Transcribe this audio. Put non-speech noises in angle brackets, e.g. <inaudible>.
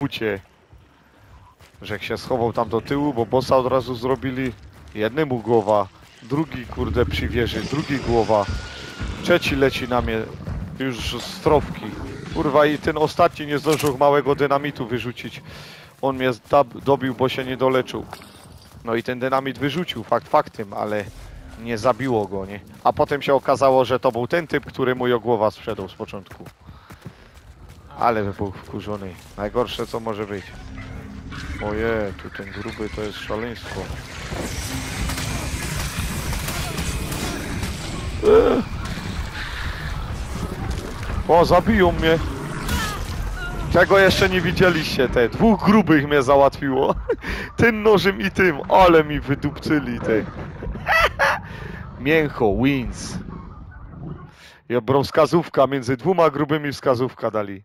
bucie. Że się schował tam do tyłu, bo bossa od razu zrobili jednemu głowa, drugi kurde przy wieży, drugi głowa, trzeci leci na mnie już z trofki. Kurwa i ten ostatni nie zdążył małego dynamitu wyrzucić. On mnie dobił, bo się nie doleczył. No i ten dynamit wyrzucił, fakt faktem, ale nie zabiło go, nie? A potem się okazało, że to był ten typ, który mu Jogłowa sprzedał z początku. Ale był wkurzony. Najgorsze co może być. Oje, tu ten gruby to jest szaleństwo. O, zabiją mnie. Tego jeszcze nie widzieliście, te. Dwóch grubych mnie załatwiło. <laughs> Tym nożem i tym, ale mi wydupcyli, te. <laughs> Mięcho, wins. Wskazówka, między dwoma grubymi wskazówka dali.